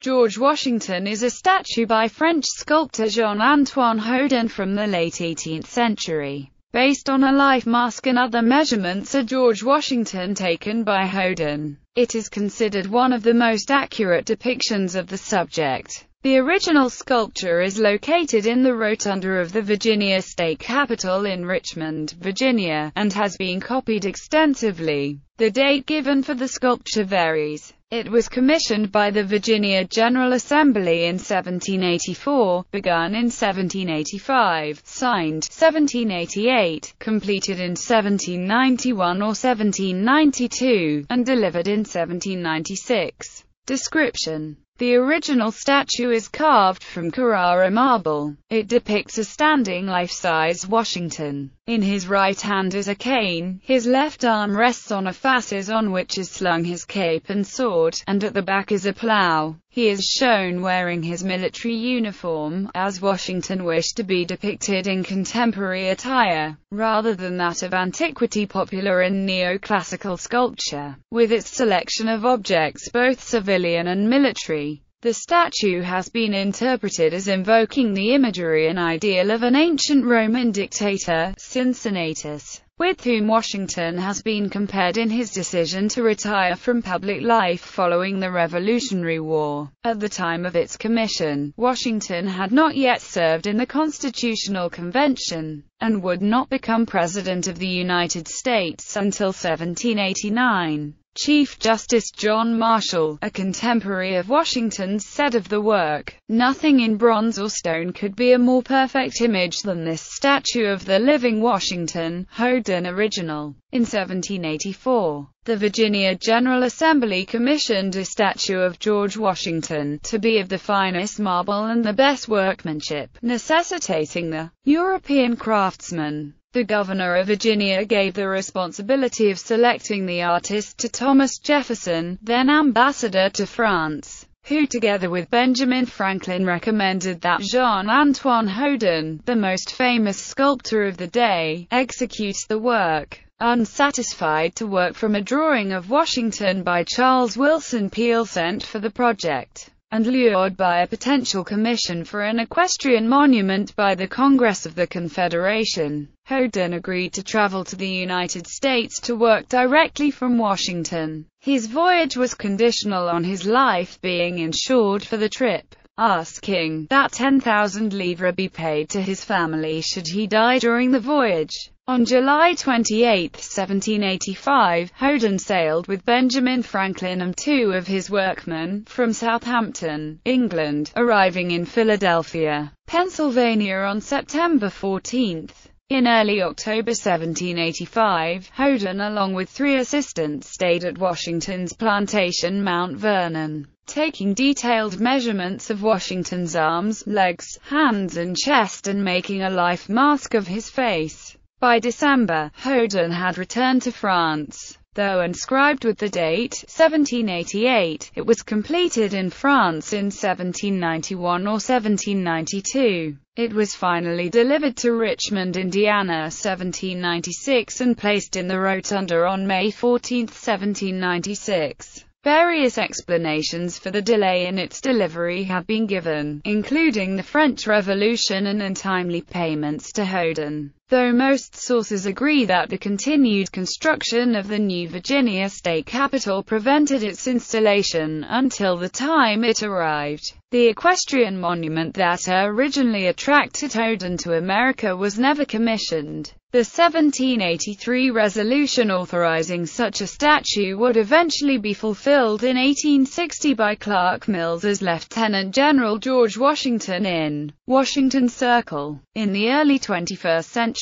George Washington is a statue by French sculptor Jean-Antoine Houdon from the late 18th century. Based on a life mask and other measurements of George Washington taken by Houdon, it is considered one of the most accurate depictions of the subject. The original sculpture is located in the rotunda of the Virginia State Capitol in Richmond, Virginia, and has been copied extensively. The date given for the sculpture varies. It was commissioned by the Virginia General Assembly in 1784, begun in 1785, signed 1788, completed in 1791 or 1792, and delivered in 1796. Description the original statue is carved from Carrara marble. It depicts a standing life-size Washington. In his right hand is a cane, his left arm rests on a fasces on which is slung his cape and sword, and at the back is a plow. He is shown wearing his military uniform, as Washington wished to be depicted in contemporary attire, rather than that of antiquity popular in neoclassical sculpture, with its selection of objects both civilian and military. The statue has been interpreted as invoking the imagery and ideal of an ancient Roman dictator, Cincinnatus, with whom Washington has been compared in his decision to retire from public life following the Revolutionary War. At the time of its commission, Washington had not yet served in the Constitutional Convention, and would not become President of the United States until 1789. Chief Justice John Marshall, a contemporary of Washington's, said of the work, Nothing in bronze or stone could be a more perfect image than this statue of the living Washington, Houdon original. In 1784, the Virginia General Assembly commissioned a statue of George Washington, to be of the finest marble and the best workmanship, necessitating the European craftsman the governor of Virginia gave the responsibility of selecting the artist to Thomas Jefferson, then ambassador to France, who together with Benjamin Franklin recommended that Jean-Antoine Houdon, the most famous sculptor of the day, execute the work. Unsatisfied to work from a drawing of Washington by Charles Willson Peale sent for the project and lured by a potential commission for an equestrian monument by the Congress of the Confederation. Houdon agreed to travel to the United States to work directly from Washington. His voyage was conditional on his life being insured for the trip, asking that 10,000 livres be paid to his family should he die during the voyage. On July 28, 1785, Houdon sailed with Benjamin Franklin and two of his workmen, from Southampton, England, arriving in Philadelphia, Pennsylvania on September 14. In early October 1785, Houdon along with three assistants stayed at Washington's plantation Mount Vernon, taking detailed measurements of Washington's arms, legs, hands and chest and making a life mask of his face. By December, Houdon had returned to France. Though inscribed with the date, 1788, it was completed in France in 1791 or 1792. It was finally delivered to Richmond, Indiana, 1796 and placed in the Rotunda on May 14, 1796. Various explanations for the delay in its delivery have been given, including the French Revolution and untimely payments to Houdon though most sources agree that the continued construction of the new Virginia state capitol prevented its installation until the time it arrived. The equestrian monument that originally attracted Houdon to America was never commissioned. The 1783 resolution authorizing such a statue would eventually be fulfilled in 1860 by Clark Mills as Lieutenant General George Washington in Washington Circle. In the early 21st century,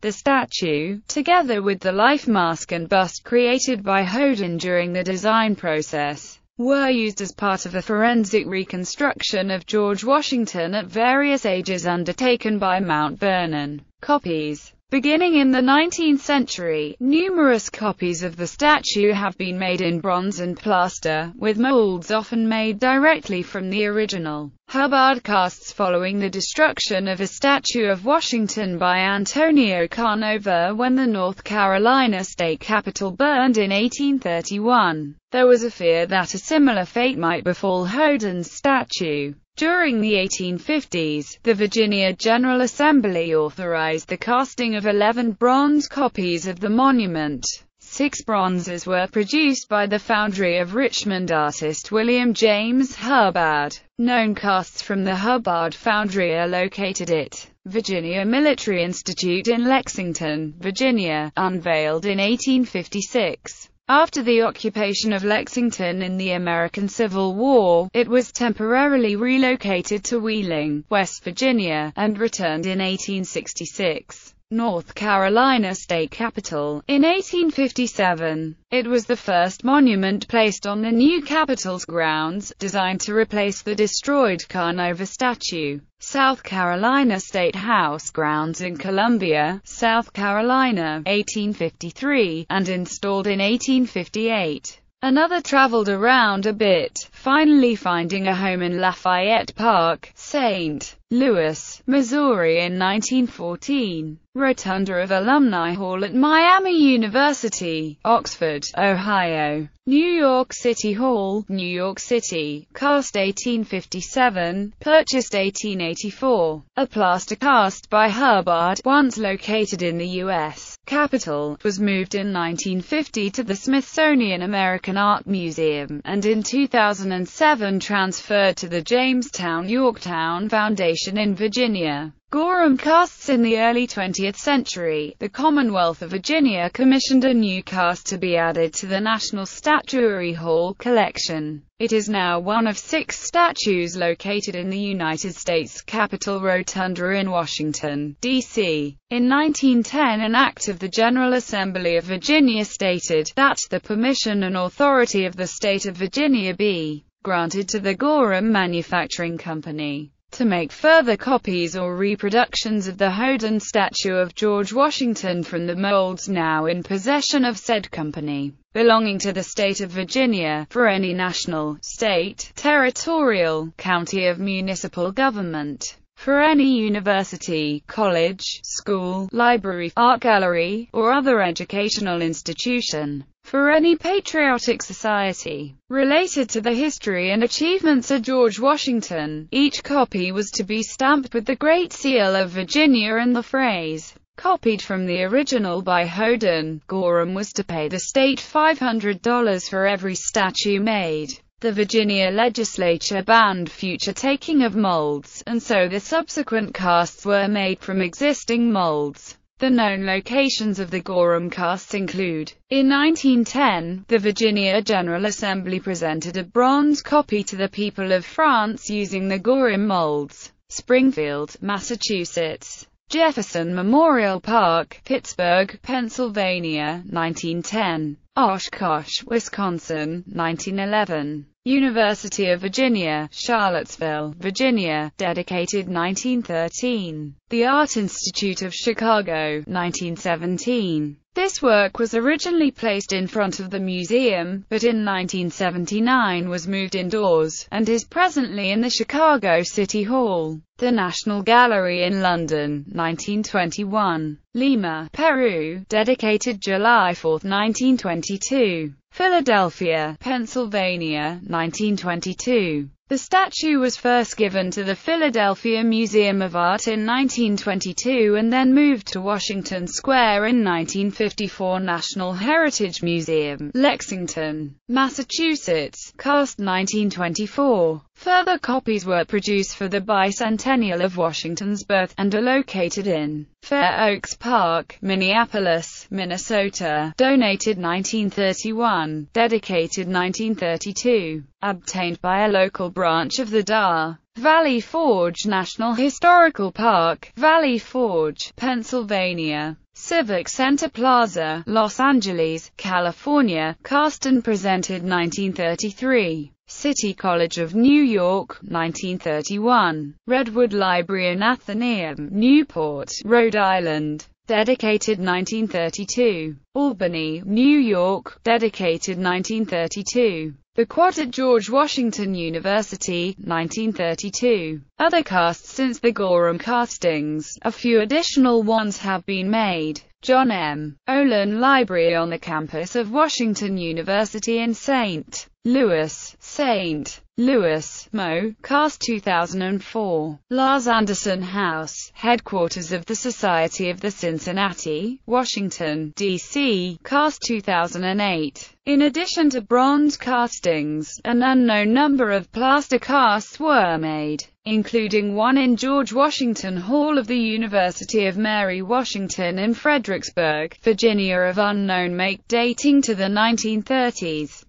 the statue, together with the life mask and bust created by Houdon during the design process, were used as part of a forensic reconstruction of George Washington at various ages undertaken by Mount Vernon. Copies Beginning in the 19th century, numerous copies of the statue have been made in bronze and plaster, with molds often made directly from the original. Hubbard casts following the destruction of a statue of Washington by Antonio Canova when the North Carolina state capitol burned in 1831. There was a fear that a similar fate might befall Houdon's statue. During the 1850s, the Virginia General Assembly authorized the casting of 11 bronze copies of the monument. Six bronzes were produced by the foundry of Richmond artist William James Hubbard. Known casts from the Hubbard Foundry are located at Virginia Military Institute in Lexington, Virginia, unveiled in 1856. After the occupation of Lexington in the American Civil War, it was temporarily relocated to Wheeling, West Virginia, and returned in 1866. North Carolina state capitol. In 1857, it was the first monument placed on the new capitol's grounds, designed to replace the destroyed Canova statue. South Carolina State House grounds in Columbia, South Carolina, 1853, and installed in 1858. Another traveled around a bit, finally finding a home in Lafayette Park, St. Louis, Missouri in 1914. Rotunda of Alumni Hall at Miami University, Oxford, Ohio. New York City Hall, New York City, cast 1857, purchased 1884. A plaster cast by Hubbard, once located in the U.S. Capitol, was moved in 1950 to the Smithsonian American Art Museum, and in 2007 transferred to the Jamestown Yorktown Foundation in Virginia. Gorham casts In the early 20th century, the Commonwealth of Virginia commissioned a new cast to be added to the National Statuary Hall collection. It is now one of six statues located in the United States Capitol Rotunda in Washington, D.C. In 1910 an act of the General Assembly of Virginia stated that the permission and authority of the state of Virginia be granted to the Gorham Manufacturing Company to make further copies or reproductions of the Houdon statue of George Washington from the molds now in possession of said company, belonging to the state of Virginia, for any national, state, territorial, county of municipal government, for any university, college, school, library, art gallery, or other educational institution for any patriotic society related to the history and achievements of George Washington. Each copy was to be stamped with the Great Seal of Virginia and the phrase, copied from the original by Houdon. Gorham was to pay the state $500 for every statue made. The Virginia legislature banned future taking of molds, and so the subsequent casts were made from existing molds. The known locations of the Gorham casts include, in 1910, the Virginia General Assembly presented a bronze copy to the people of France using the Gorham molds. Springfield, Massachusetts. Jefferson Memorial Park, Pittsburgh, Pennsylvania, 1910. Oshkosh, Wisconsin, 1911. University of Virginia, Charlottesville, Virginia, dedicated 1913. The Art Institute of Chicago, 1917. This work was originally placed in front of the museum, but in 1979 was moved indoors, and is presently in the Chicago City Hall. The National Gallery in London, 1921. Lima, Peru, dedicated July 4, 1922. Philadelphia, Pennsylvania, 1922. The statue was first given to the Philadelphia Museum of Art in 1922 and then moved to Washington Square in 1954 National Heritage Museum, Lexington, Massachusetts, cast 1924. Further copies were produced for the bicentennial of Washington's birth, and are located in Fair Oaks Park, Minneapolis, Minnesota, donated 1931, dedicated 1932, obtained by a local branch of the DAR. Valley Forge National Historical Park, Valley Forge, Pennsylvania. Civic Center Plaza, Los Angeles, California, cast and presented 1933. City College of New York, 1931. Redwood Library and Athenaeum, Newport, Rhode Island. dedicated 1932. Albany, New York, dedicated 1932. The Quad at George Washington University, 1932. Other casts since the Gorham castings, a few additional ones have been made. John M. Olin Library on the campus of Washington University in St. Louis, St. Louis, Mo. Cast 2004. Larz Anderson House, headquarters of the Society of the Cincinnati, Washington, D.C. Cast 2008. In addition to bronze castings, an unknown number of plaster casts were made, including one in George Washington Hall of the University of Mary Washington in Fredericksburg, Virginia of unknown make dating to the 1930s.